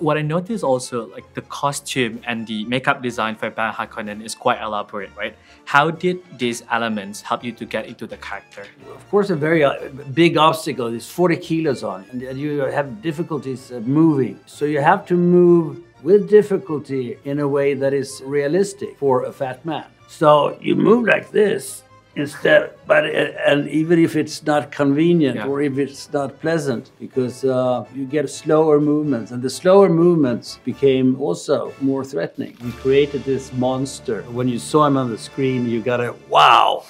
What I noticed also, like the costume and the makeup design for Baron Harkonnen is quite elaborate, right? How did these elements help you to get into the character? Of course, a very uh, big obstacle is 40 kilos on, and you have difficulties uh, moving. So you have to move with difficulty in a way that is realistic for a fat man. So you move like this instead, but and even if it's not convenient Yeah. or if it's not pleasant, because uh, you get slower movements, and the slower movements became also more threatening. We created this monster. When you saw him on the screen, you got a wow.